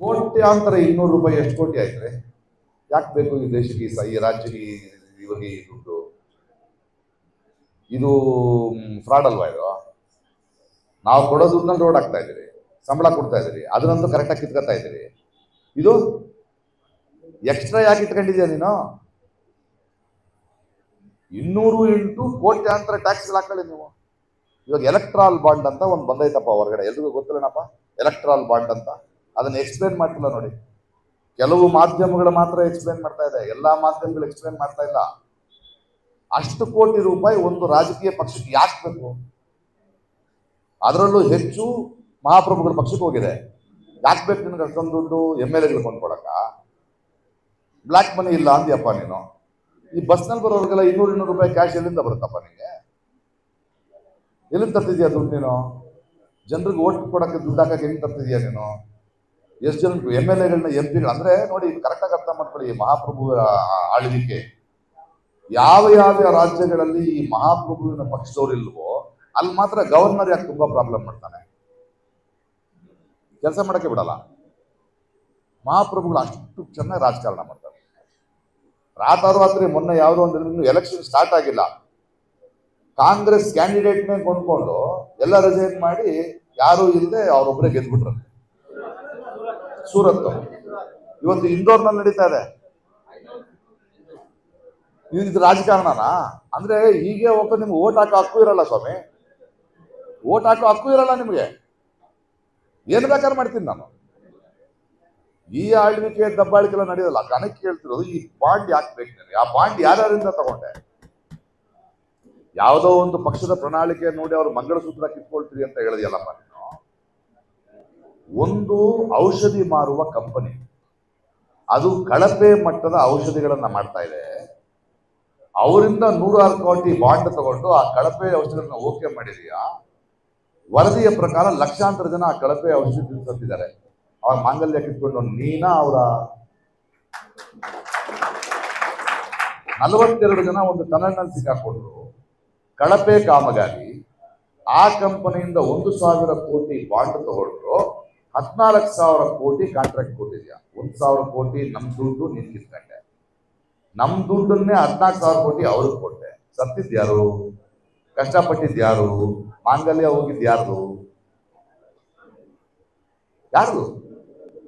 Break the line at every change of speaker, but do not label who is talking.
ಕೋಟ್ಯಾಂತರ ಇನ್ನೂರು ರೂಪಾಯಿ ಎಷ್ಟು ಕೋಟಿ ಆಯ್ತಾರೆ ಯಾಕೆ ಬೇಕು ಈ ದೇಶಕ್ಕೆ ಈ ರಾಜ್ಯಕ್ಕೆ ಇವರಿಗೆ ದುಡ್ಡು? ಇದು ಫ್ರಾಡ್ ಅಲ್ವಾ ಇದು? ನಾವು ಕೊಡೋ ದುಡ್ಡನ್ನ ರೋಡ್ ಹಾಕ್ತಾ ಇದ್ದೀರಿ. ಸಂಬಳ ಕೊಡ್ತಾ ಇದ್ದೀರಿ. ಅದನ್ನಂತೂ ಕರೆಕ್ಟಾಗಿ ಕಿತ್ಕೊತಾ ಇದ್ದೀರಿ. ಇದು ಎಕ್ಸ್ಟ್ರಾ ಯಾಕೆ ಇಟ್ಕೊಂಡಿದ್ಯಾ ನೀನು? ಇನ್ನೂರು ಇಂಟು ಕೋಟ್ಯಾಂತರ ಟ್ಯಾಕ್ಸ್ ಹಾಕೊಳ್ಳಿ ನೀವು. ಇವಾಗ ಎಲೆಕ್ಟ್ರಾಲ್ ಬಾಂಡ್ ಅಂತ ಒಂದು ಬಂದೈತಪ್ಪ ಹೊರಗಡೆ. ಎಲ್ರಿಗೂ ಗೊತ್ತಿಲ್ಲನಪ್ಪ ಎಲೆಕ್ಟ್ರಾಲ್ ಬಾಂಡ್ ಅಂತ. ಅದನ್ನ ಎಕ್ಸ್ಪ್ಲೇನ್ ಮಾಡ್ತಿಲ್ಲ ನೋಡಿ. ಕೆಲವು ಮಾಧ್ಯಮಗಳು ಮಾತ್ರ ಎಕ್ಸ್ಪ್ಲೇನ್ ಮಾಡ್ತಾ ಇದೆ. ಎಲ್ಲಾ ಮಾಧ್ಯಮಗಳು ಎಕ್ಸ್ಪ್ಲೇನ್ ಮಾಡ್ತಾ ಇಲ್ಲ. ಅಷ್ಟು ಕೋಟಿ ರೂಪಾಯಿ ಒಂದು ರಾಜಕೀಯ ಪಕ್ಷಕ್ಕೆ ಯಾಕೆ ಬೇಕು? ಅದರಲ್ಲೂ ಹೆಚ್ಚು ಮಹಾಪ್ರಭುಗಳ ಪಕ್ಷಕ್ಕೆ ಹೋಗಿದೆ. ಯಾಕೆ ಬೇಕು ನಿನಗೆ ಅಷ್ಟೊಂದು ದುಡ್ಡು? ಎಂ ಎಲ್ ಎಗಳು ಕೊಂಡ್ಕೊಡಕ ಬ್ಲ್ಯಾಕ್ ಮನಿ ಇಲ್ಲ ಅಂದ್ಯಪ್ಪ ನೀನು. ಈ ಬಸ್ನಲ್ಲಿ ಬರೋರಿಗೆಲ್ಲ ಇನ್ನೂರು ಇನ್ನೂರು ರೂಪಾಯಿ ಕ್ಯಾಶ್ ಎಲ್ಲಿಂದ ಬರುತ್ತಪ್ಪ ನಿಮಗೆ ಎಲ್ಲಿಂದ ತರ್ತಿದ್ಯಾ ದುಡ್ಡು ನೀನು? ಜನರಿಗೆ ಓಟ್ ಕೊಡಕ್ಕೆ ದುಡ್ಡು ಹಾಕಕ್ಕೆ ಹೆಂಗೆ ತರ್ತಿದ್ಯಾ ನೀನು? ಎಷ್ಟು ಜನ ಎಂ ಎಲ್ ಎಗಳನ್ನ, ಎಂ ಪಿಗಳು, ಅಂದ್ರೆ ನೋಡಿ ಕರೆಕ್ಟಾಗಿ ಅರ್ಥ ಮಾಡ್ಕೊಳ್ಳಿ ಮಹಾಪ್ರಭುಗಳ ಆಳ್ವಿಕೆ. ಯಾವ ಯಾವ ರಾಜ್ಯಗಳಲ್ಲಿ ಈ ಮಹಾಪ್ರಭುವಿನ ಪಕ್ಷದವ್ರು ಇಲ್ವೋ ಅಲ್ಲಿ ಮಾತ್ರ ಗವರ್ನರ್ ಯಾಕೆ ತುಂಬ ಪ್ರಾಬ್ಲಮ್ ಮಾಡ್ತಾನೆ? ಕೆಲಸ ಮಾಡೋಕ್ಕೆ ಬಿಡಲ್ಲ. ಮಹಾಪ್ರಭುಗಳು ಅಷ್ಟು ಚೆನ್ನಾಗಿ ರಾಜಕಾರಣ ಮಾಡ್ತಾರೆ. ರಾತ್ರಿ ಮೊನ್ನೆ ಯಾವುದೋ ಒಂದು ಎಲೆಕ್ಷನ್ ಸ್ಟಾರ್ಟ್ ಆಗಿಲ್ಲ. ಕಾಂಗ್ರೆಸ್ ಕ್ಯಾಂಡಿಡೇಟ್ನೇ ಕೊಂಡ್ಕೊಂಡು ಎಲ್ಲ ರಿಸೈನ್ ಮಾಡಿ ಯಾರೂ ಇಲ್ಲದೆ ಅವರೊಬ್ಬರೇ ಗೆದ್ಬಿಟ್ರು ಸೂರತ್ ಇವತ್ತು ಇಂದೋರ್ನಲ್ಲಿ ನಡೀತಾ ಇದೆ. ಇದು ರಾಜಕಾರಣನಾ? ಅಂದ್ರೆ ಹೀಗೆ ಹೋಗ್ತಾ ನಿಮ್ಗೆ ಓಟ್ ಹಾಕೋ ಹಕ್ಕು ಇರಲ್ಲ ಸ್ವಾಮಿ. ಓಟ್ ಹಾಕೋ ಹಕ್ಕು ಇರಲ್ಲ ನಿಮಗೆ. ಏನು ಬೇಕಾದ್ರೆ ಮಾಡ್ತೀನಿ ನಾನು. ಈ ಆಳ್ವಿಕೆ ದಬ್ಬಾಳಿಕೆ ಎಲ್ಲ ನಡೆಯೋಲ್ಲ ಕಣಕ್ಕೆ ಕೇಳ್ತಿರೋದು ಈ ಬಾಂಡ್ ಯಾಕೆ ಬೇಕು ನನಗೆ ಆ ಬಾಂಡ್ ಯಾರ್ಯಾರಿಂದ ತಗೊಂಡೆ? ಯಾವುದೋ ಒಂದು ಪಕ್ಷದ ಪ್ರಣಾಳಿಕೆ ನೋಡಿ ಅವ್ರು ಮಂಗಳಸೂತ್ರ ಕಿತ್ಕೊಳ್ತೀರಿ ಅಂತ ಹೇಳಿದೆಯಲ್ಲಪ್ಪ ಒಂದು ಔಷಧಿ ಮಾರುವ ಕಂಪನಿ. ಅದು ಕಳಪೆ ಮಟ್ಟದ ಔಷಧಿಗಳನ್ನು ಮಾಡ್ತಾ ಇದೆ. ಅವರಿಂದ ನೂರಾರು ಕೋಟಿ ಬಾಂಡ್ ತಗೊಂಡು ಆ ಕಳಪೆ ಔಷಧಿಗಳನ್ನ ಓಕೆ ಮಾಡಿದೀಯಾ? ವರದಿಯ ಪ್ರಕಾರ ಲಕ್ಷಾಂತರ ಜನ ಆ ಕಳಪೆ ಔಷಧಿ ತಂದಿದ್ದಾರೆ ಅವ್ರ ಮಾಂಗಲ್ಯ ಕಿತ್ಕೊಂಡು ನೀನಾ ಅವರ? ನಲವತ್ತೆರಡು ಜನ ಒಂದು ಟನಲ್ನಲ್ಲಿ ಸಿಕ್ಕಾಕೊಂಡ್ರು. ಕಳಪೆ ಕಾಮಗಾರಿ. ಆ ಕಂಪನಿಯಿಂದ ಒಂದು ಸಾವಿರ ಕೋಟಿ ಬಾಂಡ್ ತಗೊಂಡ್ರು. ಹದಿನಾಲ್ಕು ಸಾವಿರ ಕೋಟಿ ಕಾಂಟ್ರಾಕ್ಟ್ ಕೊಟ್ಟಿದ್ಯಾ? ಒಂದು ಸಾವಿರ ಕೋಟಿ ನಮ್ ದುಡ್ಡು ನಿನ್ ಕಿತ್ಕೊಂಡೆ ನಮ್ ದುಡ್ಡನ್ನೇ ಹದಿನಾಲ್ಕು ಸಾವಿರ ಕೋಟಿ ಅವ್ರಿಗೆ ಕೊಟ್ಟೆ. ಸತ್ತಿದ್ ಯಾರು? ಕಷ್ಟಪಟ್ಟಿದ್ ಯಾರು? ಮಾಂಗಲ್ಯ ಹೋಗಿದ್ ಯಾರು ಯಾರು